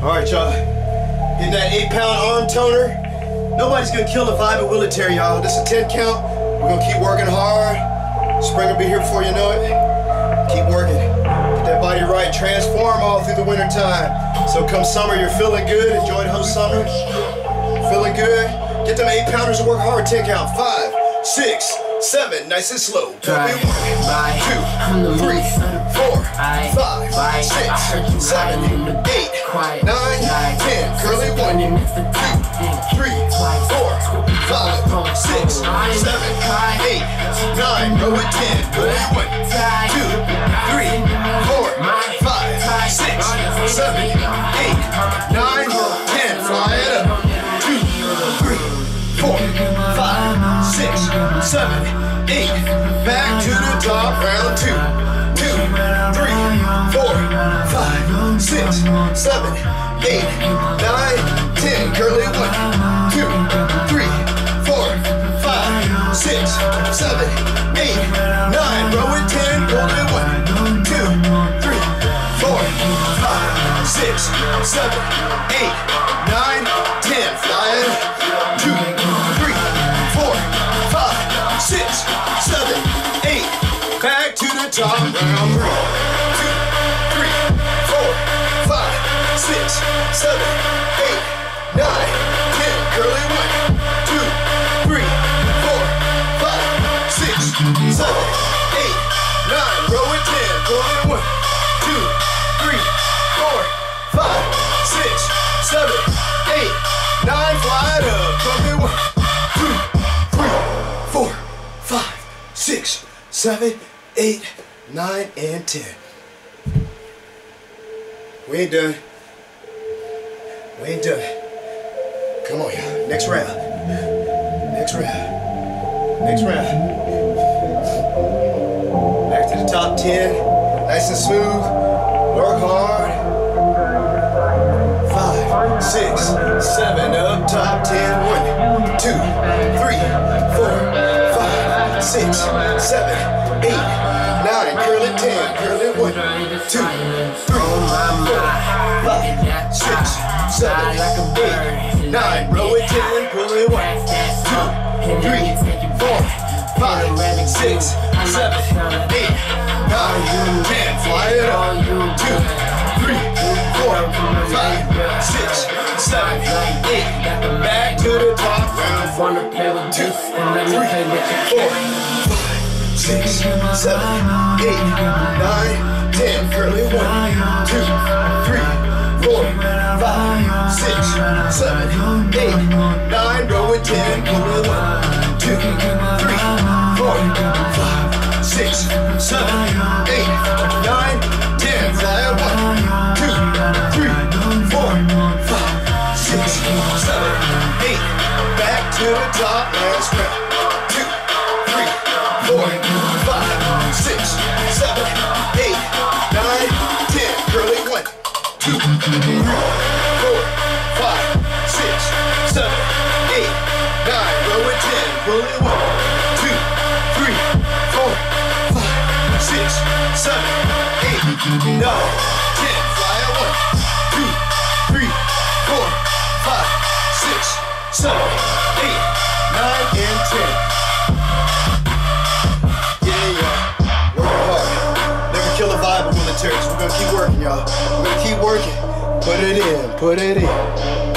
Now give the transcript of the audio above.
All right, y'all. Getting that eight pound arm toner. Nobody's gonna kill the vibe of Willitary, y'all. This is a 10 count. We're gonna keep working hard. Spring will be here before you know it. Keep working. Get that body right. Transform all through the winter time. So come summer, you're feeling good. Enjoy the whole summer. Feeling good. Get them eight pounders to work hard. 10 count. Five, six, seven. Nice and slow. Right. Right. I'm the Two, three, four, five, six, I heard you seven, eight, quiet. nine, ten. Curly one, and it's the top thing. three, four, five, six, seven, eight, nine, go with ten, go one, two, three, four, five, six, seven, eight, six, seven, eight, nine, ten, curly one, two, three, four, five, six, seven, eight, nine, row it ten, curly one, two, three, four, five, six, seven, eight, nine, ten, fly it, two, three, four, five, six, seven, eight, back to the top, round seven, eight, nine, ten, curly one, two, three, four, five, six, seven, eight, nine, ten, one, two, three, four, five, six, seven, eight, nine, up, one, two, three, four, five, six, seven, eight, nine, and ten. We ain't done. We ain't done. Come on, y'all. Next round. Next round. Next round. Back to the top 10. Nice and smooth. Work hard. Five, six, seven, up top 10. One, two, three, four, five, six, seven, eight, nine. Curl it 10. Curl it one, two, three, four, five, six, seven, eight, nine. Row it 10. Pull it one, two, three, four, five, six, seven, eight, nine, ten. Fly it up. Two, three, four, five, six, seven, eight. Back to the top. Wanna play with Two, this and let me three, play with your four, five, six, seven, eight, nine, ten. Curly one, seven, eight, nine. Row ten. One, two, three, four, five, six, seven, eight, nine, ten. One, two, three, four, five, six, seven, eight. Back to the top. Last round. Two, three, four, five, six, seven, eight, nine, ten. Curly one, two, three, it one, two, three, four, five, six, seven, eight, nine, ten. Fly it one, two, three, four, five, six, seven, eight, nine, and ten. Yeah, yeah. Working hard. Never kill a vibe of Willitary, so we're gonna keep working, y'all. We're gonna keep working. Put it in, put it in.